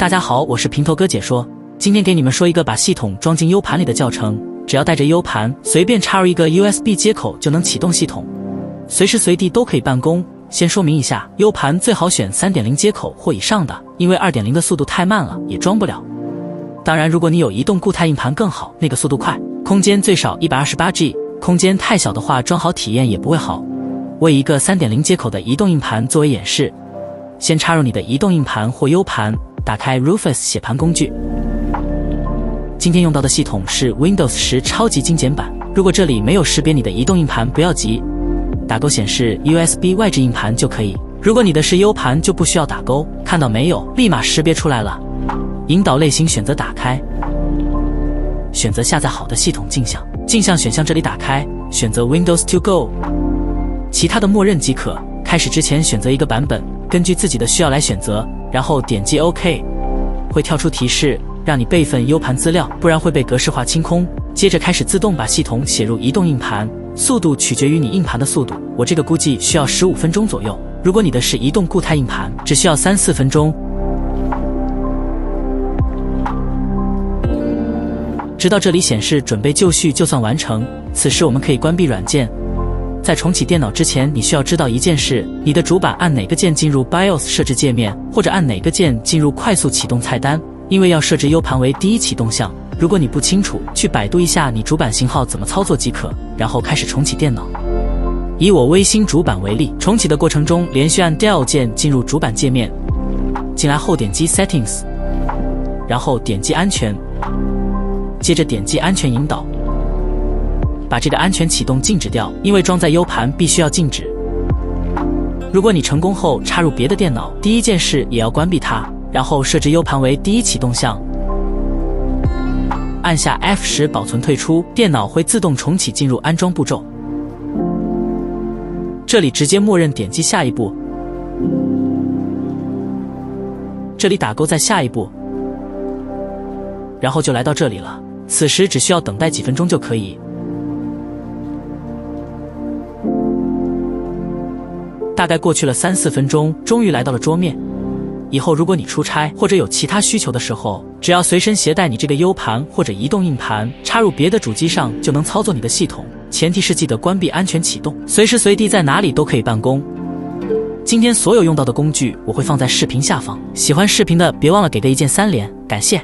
大家好，我是平头哥解说。今天给你们说一个把系统装进 U 盘里的教程。只要带着 U 盘，随便插入一个 USB 接口就能启动系统，随时随地都可以办公。先说明一下，U 盘最好选3.0接口或以上的，因为2.0的速度太慢了，也装不了。当然，如果你有移动固态硬盘更好，那个速度快，空间最少 128G。空间太小的话，装好体验也不会好。为一个3.0接口的移动硬盘作为演示，先插入你的移动硬盘或 U 盘。打开 Rufus 写盘工具。今天用到的系统是 Windows 十超级精简版。如果这里没有识别你的移动硬盘，不要急，打勾显示 USB 外置硬盘就可以。如果你的是 U 盘，就不需要打勾。看到没有？立马识别出来了。引导类型选择打开，选择下载好的系统镜像。镜像选项这里打开，选择 Windows to Go，其他的默认即可。开始之前选择一个版本，根据自己的需要来选择。然后点击 OK，会跳出提示让你备份 U 盘资料，不然会被格式化清空。接着开始自动把系统写入移动硬盘，速度取决于你硬盘的速度。我这个估计需要十五分钟左右，如果你的是移动固态硬盘，只需要三四分钟。直到这里显示准备就绪就算完成，此时我们可以关闭软件。在重启电脑之前，你需要知道一件事：你的主板按哪个键进入 BIOS 设置界面，或者按哪个键进入快速启动菜单。因为要设置 U 盘为第一启动项。如果你不清楚，去百度一下你主板型号怎么操作即可。然后开始重启电脑。以我微星主板为例，重启的过程中，连续按 Del 键进入主板界面。进来后点击 Settings，然后点击安全，接着点击安全引导。把这个安全启动禁止掉，因为装在 U 盘必须要禁止。如果你成功后插入别的电脑，第一件事也要关闭它，然后设置 U 盘为第一启动项，按下 F 十保存退出，电脑会自动重启进入安装步骤。这里直接默认点击下一步，这里打勾在下一步，然后就来到这里了。此时只需要等待几分钟就可以。大概过去了三四分钟，终于来到了桌面。以后如果你出差或者有其他需求的时候，只要随身携带你这个 U 盘或者移动硬盘，插入别的主机上就能操作你的系统。前提是记得关闭安全启动，随时随地在哪里都可以办公。今天所有用到的工具我会放在视频下方，喜欢视频的别忘了给个一键三连，感谢。